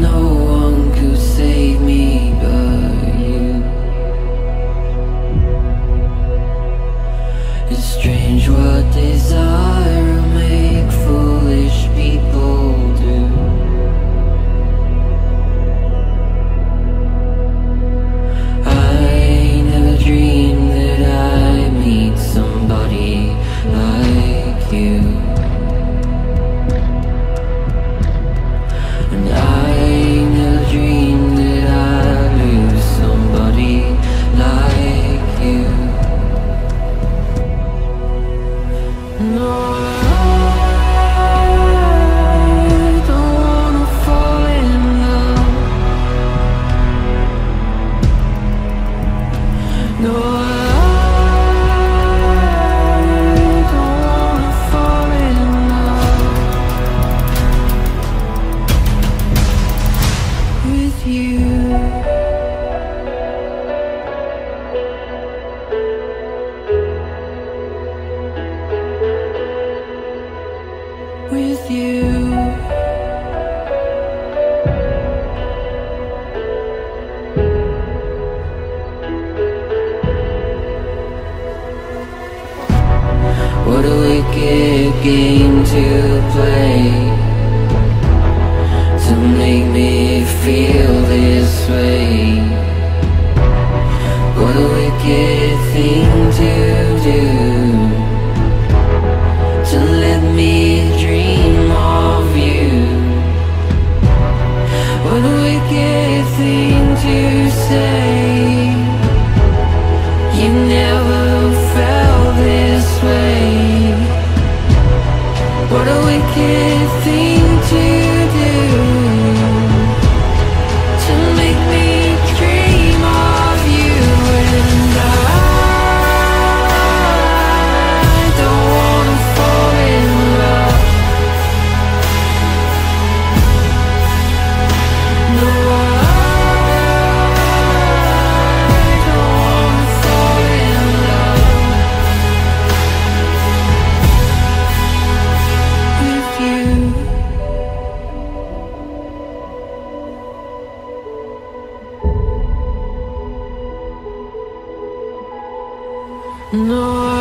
No one could save me but you. It's strange what desire make foolish people. What a wicked game to play. feel this way. What a wicked thing to do. No.